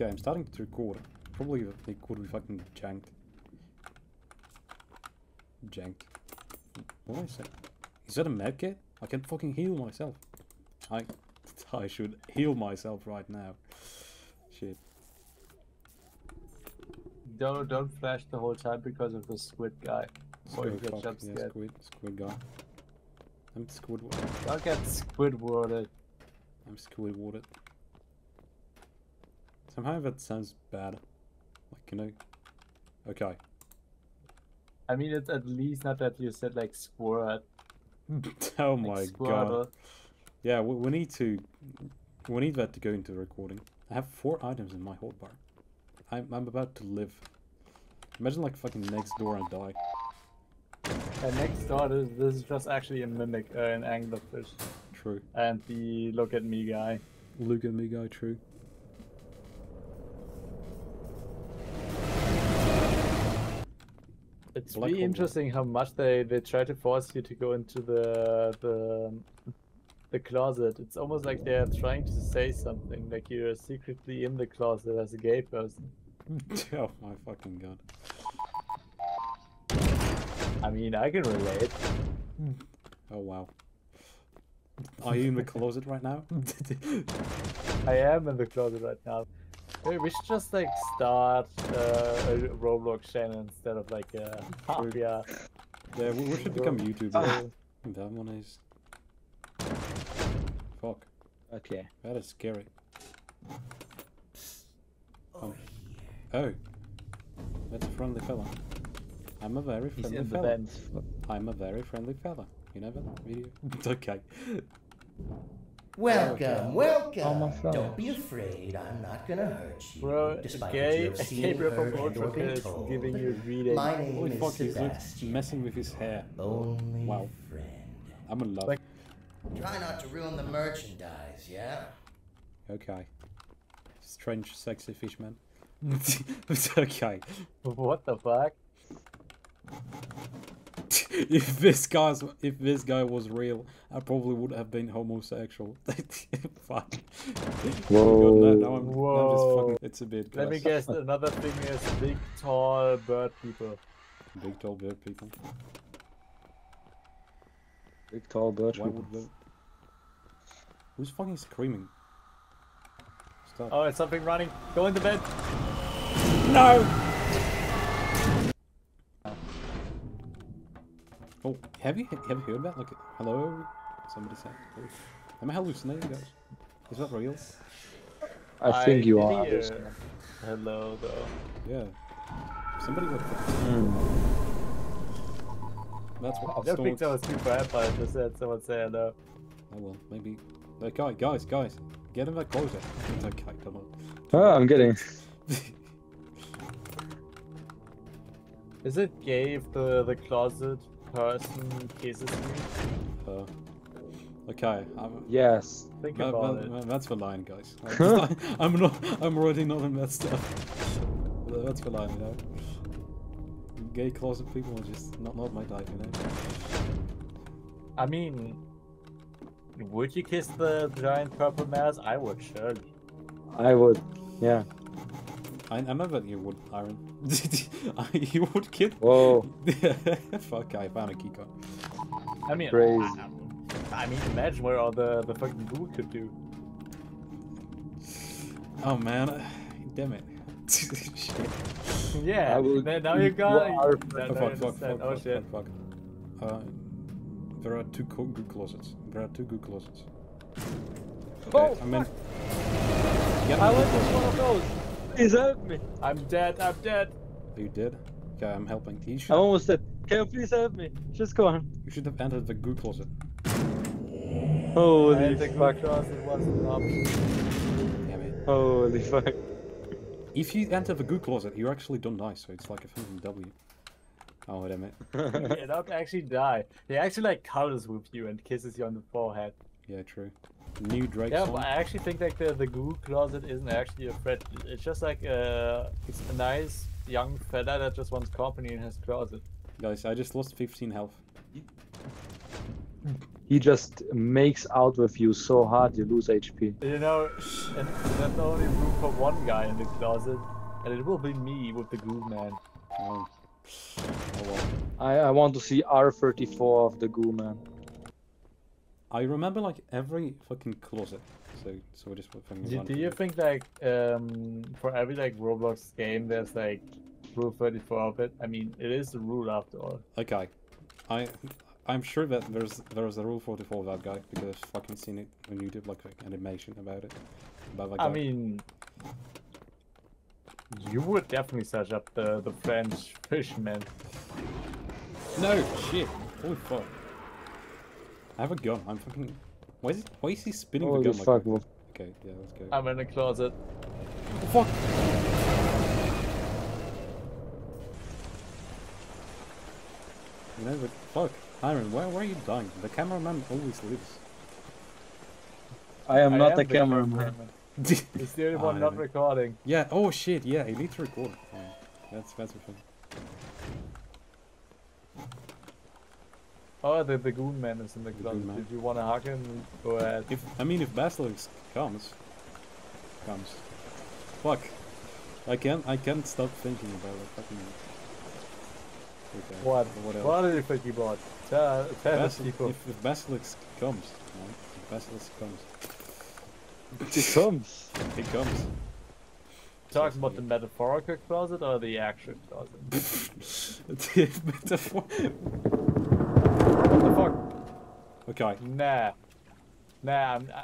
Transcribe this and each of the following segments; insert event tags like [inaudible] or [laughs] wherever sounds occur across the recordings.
Okay, I'm starting to record. Probably it could be fucking janked. Janked. What did I say? Is that a medkit? I can fucking heal myself. I [laughs] I should heal myself right now. Shit. Don't don't flash the whole time because of the squid guy. Or you Squid, get fuck, jump yeah, squid, squid guy. I'm squid. Don't get Squidwarded. I'm Squidwarded. Somehow that sounds bad. Like, you know. Okay. I mean, it's at least not that you said like squirt. [laughs] oh like my god. Yeah, we, we need to. We need that to go into the recording. I have four items in my hold bar. I'm, I'm about to live. Imagine like fucking next door and die. And next door, this, this is just actually a mimic, uh, an anglerfish. True. And the look at me guy. Look at me, guy. True. It's Black really hole. interesting how much they, they try to force you to go into the the the closet. It's almost like they're trying to say something, like you're secretly in the closet as a gay person. [laughs] oh my fucking god. I mean, I can relate. Oh wow. Are you in the closet right now? [laughs] I am in the closet right now. Hey, we should just like start uh, a Roblox channel instead of like a [laughs] True. yeah. yeah, we, we should become YouTubers. [laughs] That one is. Fuck. Okay. That is scary. Um, oh. That's a friendly fella. I'm a very He's friendly in the fella. vent. I'm a very friendly fella. You know that video? [laughs] okay. Welcome, welcome. Almost. Don't be afraid. I'm not gonna hurt you. Bro, despite gay, what you have [laughs] seen, Gabriel from heard, and or Ultra been is told. giving you reading. My name Holy is fuck, he's like messing with his hair. Only Wow. friend. I'm in love. Like- Try not to ruin the merchandise, yeah? Okay. Strange, sexy fishman. [laughs] it's okay. What the fuck? [laughs] if this guy's if this guy was real, I probably would have been homosexual. [laughs] Fuck. Whoa. Oh now, now I'm, now I'm just Whoa. fucking. It's a bit. Let me guess. [laughs] Another thing is big, tall bird people. Big tall bird people. Big tall bird. Why would they? Who's fucking screaming? Stop. Oh, it's something running. Go in the bed. No! Oh, have you have you heard that? Like, hello? Somebody said. Oh, am I hallucinating, guys? Is that real? I think you are. hear Hello, though. Yeah. Somebody like Hmm. That's what I don't think that storks- was too bad, but I just had someone say hello. Oh well, maybe. Like, guys, guys, guys, get him that closer. It's okay, come on. Oh, I'm getting. [laughs] Is it gay if the, the closet person kisses me? Uh, okay, I'm, Yes. Think that- about that- it. that's for lying, guys. [laughs] I'm, I'm not. I'm already not in that stuff. That's for lying, you know. Gay closet people are just not not my type, you know. I mean, would you kiss the giant purple mouse? I would, surely. I would. Yeah. I, I know that you would, Iron. [laughs] you would kid. Whoa. [laughs] Fuck! I found a keycard. I mean, Crazy. I, I mean, imagine where all the, the fucking goo could do. Oh man, damn it. Shit. Yeah, I will now now you eat got your it. Now, Oh, now fuck, fuck, fuck, Oh fuck, shit. fuck, fuck. Uh, there are two co- good closets. There are two good closets. Oh, I mean, get I me went to one of those. Please help me. I'm dead, I'm dead. Oh, you did? Okay, I'm helping. You should, I'm almost dead. Can you please help me? Just go on. you should have entered the good closet. Holy and the fuck. goo closet wasn't an option. Damn it. Holy fuck. If you enter the good closet, you actually don't die, so it's like a fucking W. Oh, damn it. You don't actually die. He actually like cuddles with you and kisses you on the forehead. Yeah, true. New Drake Yeah, song. but I actually think like the the goo closet isn't actually a threat. It's just like uh, it's a nice young fella that just wants company in his closet. Guys, I just lost 15 health. he just makes out with you so hard you lose HP. You know, and there's only room for one guy in the closet, and it will be me with the goo Man. Oh. Oh well. I, I want to see R34 of the goo man. I remember like every fucking closet. So so we just fucking. Do, do you think like um for every like Roblox game there's like rule 34 of it? I mean, it is the rule after all. Okay, I I'm sure that there's there's a rule 44 of that guy because I've fucking seen it on YouTube like, like animation about it. About that I mean, you would definitely search up the the French fisherman. no shit! Holy fuck! I have a gun. I'm fucking. Why is it, Why is he spinning Holy the gun like fuck, that? Okay, yeah, let's go. I'm in the closet. Oh, fuck! You know, but fuck, Iron, where, where are you dying? The cameraman always lives. I am I not am the cameraman. cameraman. [laughs] It's the only one not recording. yeah. Oh shit. Yeah, he needs to record. Yeah, that's that's a thing. Oh, the the Goon Man is in the The closet. Goon Man. Did you want to hug him? Go ahead. If I mean, if Basilisk comes, comes, fuck, I can't I can't stop thinking about it. Fucking. Okay. What? What else? What are you thinking about? Tell, tell us, Basil- people. if, if Basilisk comes, right? If Basilisk comes, It comes. it comes. Talking about the metaphorical closet or the actual closet? [laughs] The metaphor. What fuck? Okay, Nah. Nah, I'm, uh,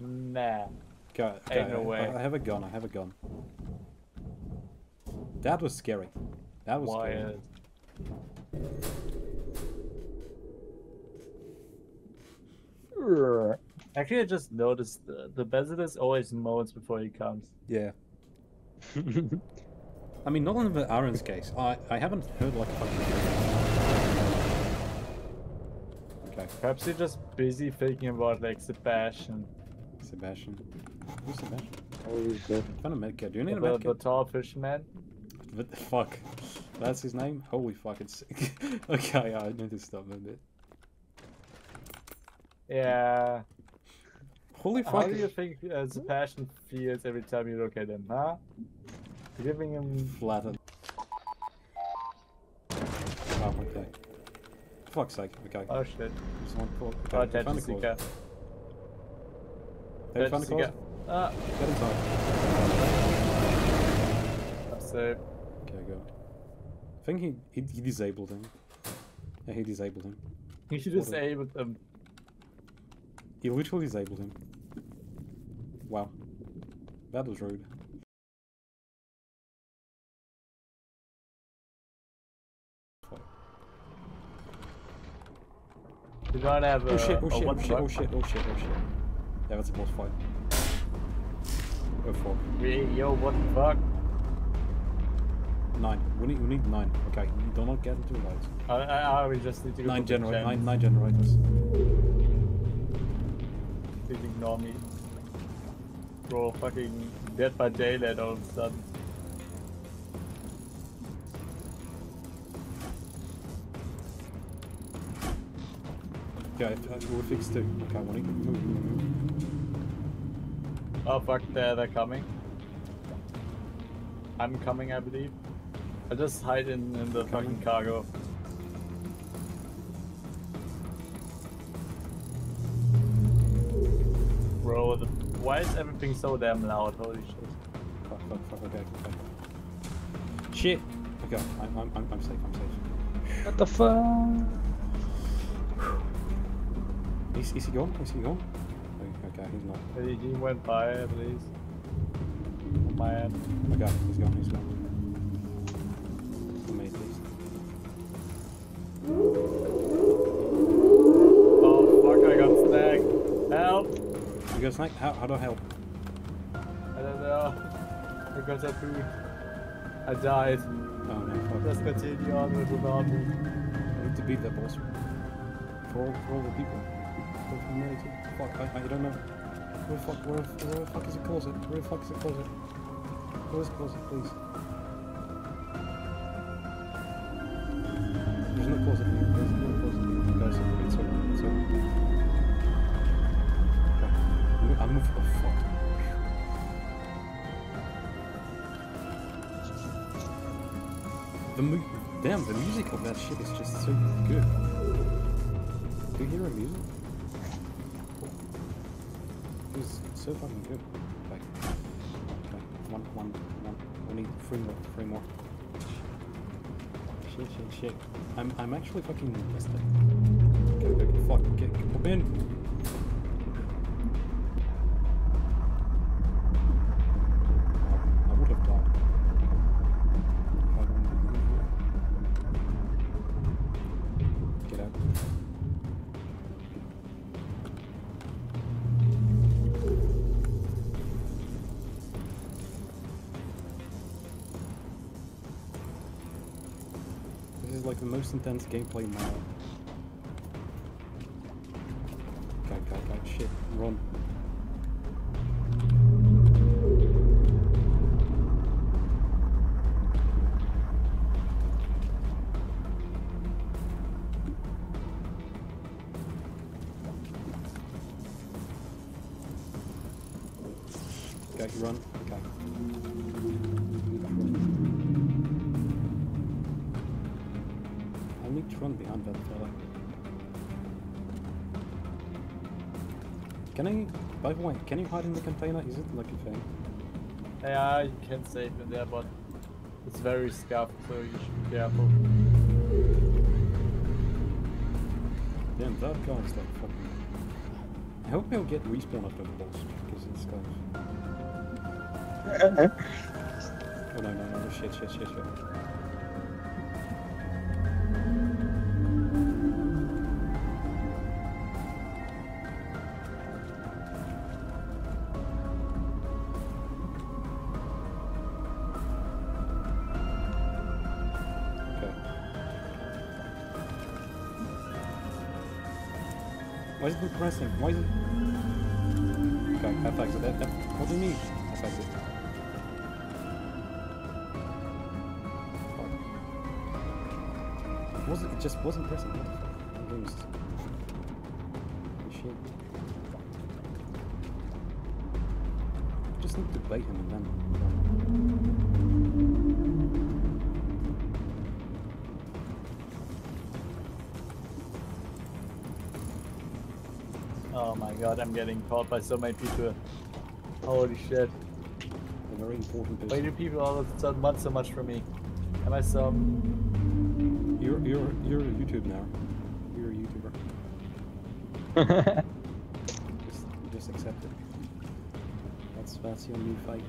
nah. okay, okay. Ain't no I- way. I, I have a gun. I have a gun. That was scary. That was Why scary. is... Actually, I just noticed the, the Basilisk always moans before he comes. Yeah. [laughs] I mean, not in the Aaron's case. I I haven't heard like a fucking. Perhaps you're just busy thinking about like Sebastian, Sebastian. Who's Sebastian? Holy shit. Find a medkit. Do you need a the, the medkit? tall fisherman. What the fuck? That's his name? Holy fuck, it's sick. [laughs] okay, I need to stop a bit. Yeah. Holy fuck. How do you think uh, Sebastian feels every time you look at him, huh? You're giving him. Flattened. For fuck's sake, okay. Oh shit. Just one. Oh, Okay, dead found the Jessica. close. Have you found? Jessica. Ah, Get inside. I'm safe. Okay, go. I think he, he, he disabled him. Yeah, he disabled him. You should What a- disable them. He literally disabled him. Wow. That was rude. Fuck. You don't have oh, a. Oh, oh shit, oh shit, oh one shit, oh shit, oh shit, oh shit. Yeah, that's a boss fight. Go for it. Yo, what the fuck? Nine. We need, we need nine. Okay, do not get into lights. I, I, I we just need to go Nine, to genera- nine, nine generators. Please ignore me. Bro, fucking dead by daylight all of a sudden. Okay, we'll fix two. Okay. Oh fuck, they're, they're coming. I'm coming, I believe. I just hide in, in the Coming. fucking cargo. Bro, the, why is everything so damn loud? Holy shit. Fuck, fuck, fuck, okay, okay. Shit! Okay, I'm, I'm, I'm, I'm safe, I'm safe. What the fuck? Is, is he gone? Is he gone? Okay, he's not. He, he went by at least. On my end. Okay, he's gone, he's gone. For me. Oh fuck, I got snagged. Help! You got snake? How, how do I help? I don't know. I got a. I died. Oh no, fuck. Let's continue on with without me. I need to beat that boss. For all, for all the people. For humanity. Fuck, I, I don't know. Where the fuck, where, where the fuck is the closet? Where the fuck is the closet? Where is the closet, please? There's no closet here. There's no closet here. Okay. It's over. It's over. Okay. I'm moving. Oh fuck. The mu- damn, the music of that shit is just so good. Do you hear the music? It was so fucking good. Like, okay, one, one, one. We need three more, three more. Shit, shit, shit. I'm, I'm actually fucking messed up. Okay, okay, fuck, get, get, in. Most intense gameplay now. Okay, okay, okay, shit, run. Can I, by the way, can you hide in the container? Is it like a thing? Yeah, you can save in there, but it's very scuffed, so you should be careful. Damn, that guy's like fucking. I hope he'll get respawn after the boss because it's kind of. [laughs] Oh no no no shit shit shit shit. Why is it pressing? Why is it? Okay, I fixed it. That, that, what do you mean? It. It wasn't. It just wasn't pressing. What the fuck? I'm this. Shit. Just need to bait him and then. God, I'm getting caught by so many people. Holy shit. A very important Why do people all of a sudden want so much from me? Am I some... You're you're you're a YouTube now. You're a YouTuber. [laughs] Just just accept it. That's that's your new fight.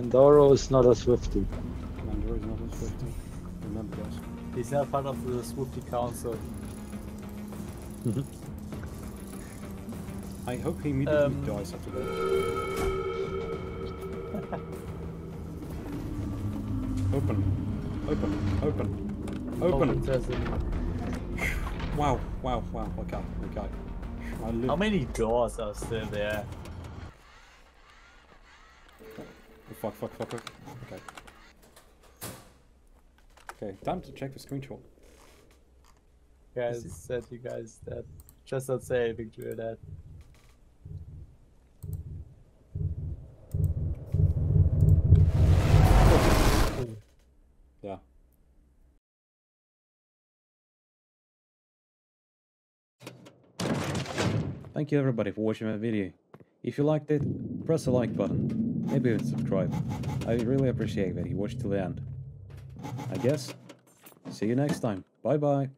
Andoro is not a Swifty. Mandor is not as swift. Remember guys. He's not part of the Swoopy Council. I hope he immediately Um, dies after that. [laughs] Open. Open. Open. Open. Open. Wow, wow, wow. Okay, okay. How many doors are still there? Fuck, fuck, fuck, fuck. Okay. Okay, time to check the screenshot. Guys it- said you guys that. Just don't say anything to that. Yeah. Thank you everybody for watching my video. If you liked it, press the like button. Maybe even subscribe. I really appreciate that you watched till the end. I guess. See you next time. Bye bye.